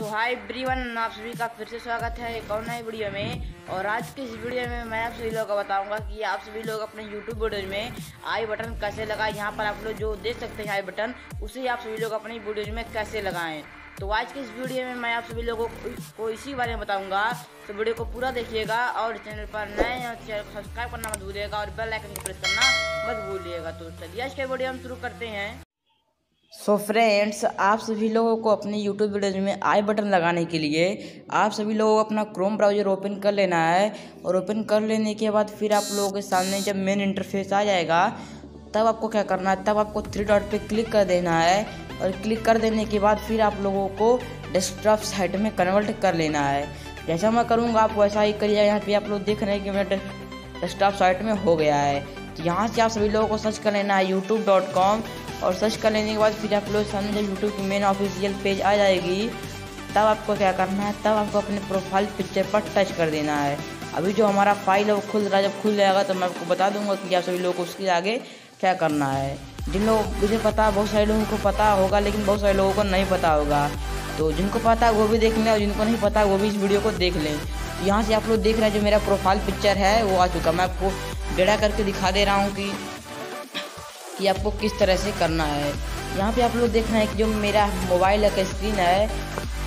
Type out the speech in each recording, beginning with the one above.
सो hi everyone, आप सभी का फिर से स्वागत है एक और नए वीडियो में। और आज के इस वीडियो में मैं आप सभी लोगों को बताऊँगा कि आप सभी लोग अपने यूट्यूब वीडियो में आई बटन कैसे लगाएँ। यहाँ पर आप लोग जो देख सकते हैं आई बटन, उसे आप सभी लोग अपनी वीडियो में कैसे लगाएँ। तो आज के इस वीडियो में मैं आप सभी लोगों को इसी बारे में बताऊँगा। तो वीडियो को पूरा देखिएगा और चैनल पर नए चैनल सब्सक्राइब करना मत भूलिएगा और बेल आइकन को प्रेस करना मत भूलिएगा। तो चलिए आज के वीडियो हम शुरू करते हैं। सो so फ्रेंड्स आप सभी लोगों को अपने यूट्यूब वीडियोज़ में आई बटन लगाने के लिए आप सभी लोगों को अपना क्रोम ब्राउज़र ओपन कर लेना है और ओपन कर लेने के बाद फिर आप लोगों के सामने जब मेन इंटरफेस आ जाएगा, तब आपको क्या करना है? तब आपको थ्री डॉट पे क्लिक कर देना है और क्लिक कर देने के बाद फिर आप लोगों को डेस्कटॉप साइट में कन्वर्ट कर लेना है। जैसा मैं करूँगा, आप वैसा ही करिए। यहाँ पे आप लोग देख रहे हैं कि मेरा डेस्कटॉप साइट में हो गया है। तो यहाँ से आप सभी लोगों को सर्च कर लेना है यूट्यूब डॉट कॉम और सर्च कर लेने के बाद फिर आप लोग सामने जब यूट्यूब की मेन ऑफिशियल पेज आ जाएगी, तब आपको क्या करना है, तब आपको अपने प्रोफ़ाइल पिक्चर पर टच कर देना है। अभी जो हमारा फ़ाइल है वो खुल रहा है, जब खुल जाएगा तो मैं आपको बता दूँगा कि आप सभी लोगों को उसके आगे क्या करना है। जिन लोग, मुझे पता है बहुत सारे लोगों को पता होगा, लेकिन बहुत सारे लोगों को नहीं पता होगा। तो जिनको पता है वो भी देख लें, और जिनको नहीं पता वो भी इस वीडियो को देख लें। यहाँ से आप लोग देख रहे हैं जो मेरा प्रोफ़ाइल पिक्चर है, वो आ चुका मैं आपको डेढ़ा करके दिखा दे रहा हूँ कि कि आपको किस तरह से करना है। यहाँ पे आप लोग देख रहे हैं कि जो मेरा मोबाइल का स्क्रीन है,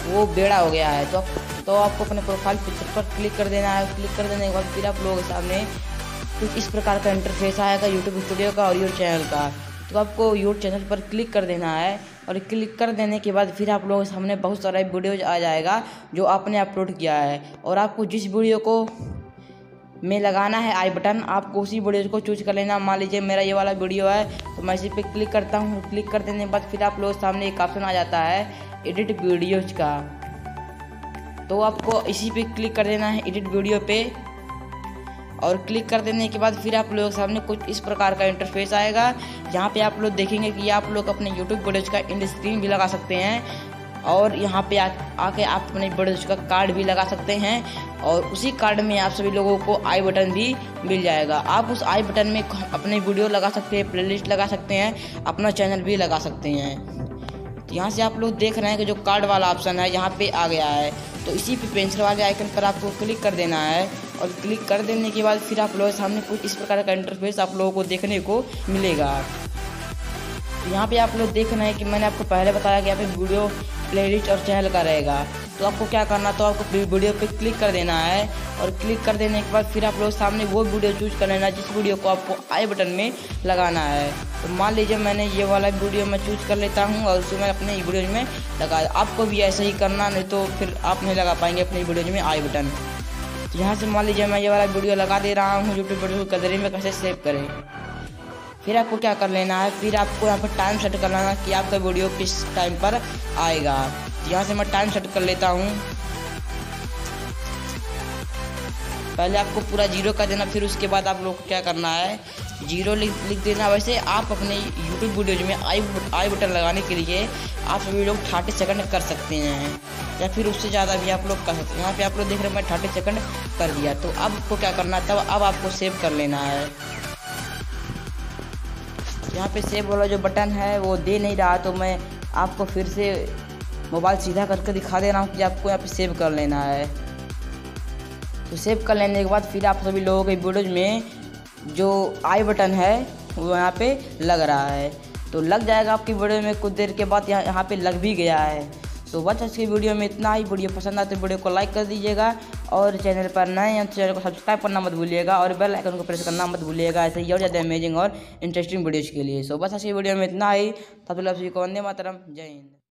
वो बेड़ा हो गया है। तो तो आपको अपने प्रोफ़ाइल पिक्चर पर क्लिक कर देना है। क्लिक कर देने के बाद फिर आप लोगों के सामने कुछ इस प्रकार का इंटरफेस आएगा यूट्यूब स्टूडियो का और यूट्यूब चैनल का। तो आपको यूट्यूब चैनल पर क्लिक कर देना है और क्लिक कर देने के बाद फिर आप लोगों के सामने बहुत सारा वीडियोज़ आ जाएगा, जो आपने अपलोड किया है। और आपको जिस वीडियो को में लगाना है आई बटन। आपको उसी वीडियो को चूज़ कर लेना। मान लीजिए मेरा ये वाला वीडियो है तो मैं इसी पे क्लिक करता हूँ। क्लिक कर देने के बाद फिर आप लोग सामने एक ऑप्शन आ जाता है एडिट वीडियोज़ का। तो आपको इसी पे क्लिक कर देना है एडिट वीडियो पे। और क्लिक कर देने के बाद फिर आप लोग सामने कुछ इस प्रकार का इंटरफेस आएगा। यहाँ पे आप लोग देखेंगे कि आप लोग अपने यूट्यूब वीडियोज़ का इंड स्क्रीन भी लगा सकते हैं। और यहाँ पे आ, आके आप अपने बड़े का कार्ड भी लगा सकते हैं और उसी कार्ड में आप सभी लोगों को आई बटन भी मिल जाएगा। आप उस आई बटन में अपने वीडियो लगा सकते हैं प्लेलिस्ट लगा सकते हैं अपना चैनल भी लगा सकते हैं। तो यहाँ से आप लोग देख रहे हैं कि जो कार्ड वाला ऑप्शन है यहाँ पे आ गया है। तो इसी पे पेंसिल वाले आइकन पर आपको क्लिक कर देना है और क्लिक कर देने के बाद फिर आप लोगों के सामने कुछ इस प्रकार का इंटरफेस आप लोगों को देखने को मिलेगा। यहाँ पे आप लोग देख रहे हैं कि मैंने आपको पहले बताया कि यहाँ पे वीडियो प्लेलिस्ट और चैनल का रहेगा। तो आपको क्या करना तो आपको वीडियो पे क्लिक कर देना है और क्लिक कर देने के बाद फिर आप लोग सामने वो वीडियो चूज़ कर लेना, जिस वीडियो को आपको आई बटन में लगाना है। तो मान लीजिए मैंने ये वाला वीडियो मैं चूज़ कर लेता हूँ और उसको मैं अपने वीडियो में लगा आपको भी ऐसा ही करना, नहीं तो फिर आप नहीं लगा पाएँगे अपने वीडियो में आई बटन तो यहाँ से मान लीजिए मैं ये वाला वीडियो लगा दे रहा हूँ यूट्यूब वीडियो गैलरी में कैसे सेव करें। फिर आपको क्या कर लेना है? फिर आपको यहाँ पर टाइम सेट कर लेना कि आपका वीडियो किस टाइम पर आएगा। यहाँ से मैं टाइम सेट कर लेता हूँ। पहले आपको पूरा ज़ीरो कर देना, फिर उसके बाद आप लोग को क्या करना है? ज़ीरो लिख लिख देना। वैसे आप अपने यूट्यूब वीडियोज़ में आई आई बटन लगाने के लिए आप सभी लोग थर्टी सेकंड कर सकते हैं। या फिर उससे ज़्यादा भी आप लोग कर सकते हैं। यहाँ पे आप लोग देख रहे हैं, मैं थर्टी सेकंड कर दिया। तो अब आपको क्या करना है? तब, अब आपको सेव कर लेना है। यहाँ पे सेव वाला जो बटन है, वो दे नहीं रहा तो मैं आपको फिर से मोबाइल सीधा करके दिखा दे रहा हूँ कि आपको यहाँ पे सेव कर लेना है। तो सेव कर लेने के बाद फिर आप सभी लोगों के वीडियोज़ में जो आई बटन है, वो यहाँ पे लग रहा है। तो लग जाएगा आपकी वीडियो में कुछ देर के बाद यहाँ यहाँ पर लग भी गया है। तो बस आज की वीडियो में इतना ही। वीडियो पसंद आए तो वीडियो को लाइक कर दीजिएगा और चैनल पर नए हैं चैनल को सब्सक्राइब करना मत भूलिएगा और बेल आइकन को प्रेस करना मत भूलिएगा। ऐसे ही और ज़्यादा अमेजिंग और इंटरेस्टिंग वीडियोज़ के लिए। सो बस आज की वीडियो में इतना ही। तब तक को वंदे मातरम। जय हिंद।